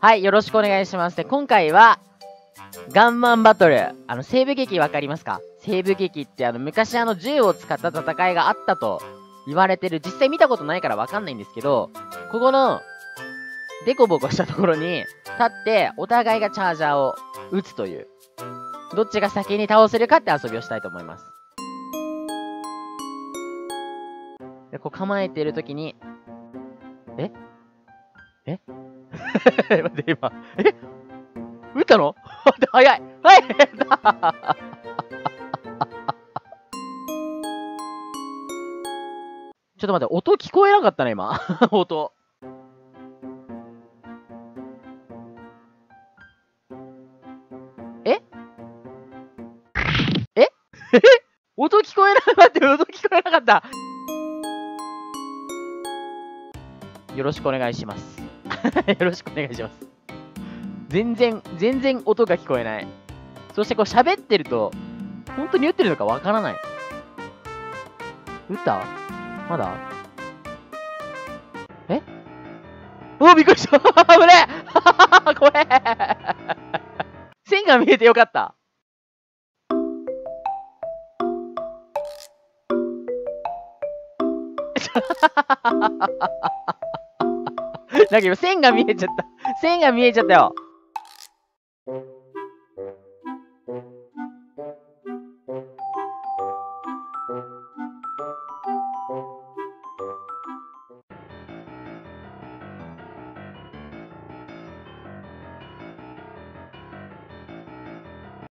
はい、よろしくお願いします。で、今回は、ガンマンバトル。あの、西部劇わかりますか？西部劇ってあの、昔あの、銃を使った戦いがあったと言われてる。実際見たことないからわかんないんですけど、ここの、デコボコしたところに、立って、お互いがチャージャーを撃つという。どっちが先に倒せるかって遊びをしたいと思います。で、こう構えてるときに、え？え？待って、今、え？撃ったの？早い早い ちょっと待って、音聞こえなかったね、今。音。ええ？え？音聞こえなかった。音聞こえなかった。よろしくお願いします。よろしくお願いします。全然、全然音が聞こえない。そしてこう喋ってると、本当に打ってるのかわからない。打った？まだ？え？おびっくりした 危ねえ これ線が見えてよかったハハハハハなんか今線が見えちゃった。線が見えちゃったよ。